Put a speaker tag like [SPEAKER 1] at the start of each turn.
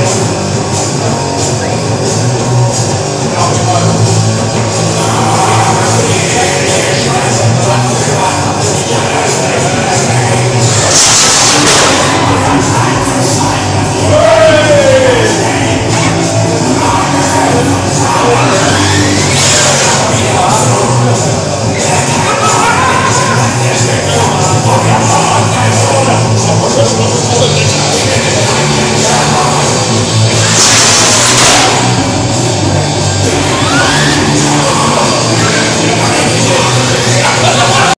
[SPEAKER 1] Yes.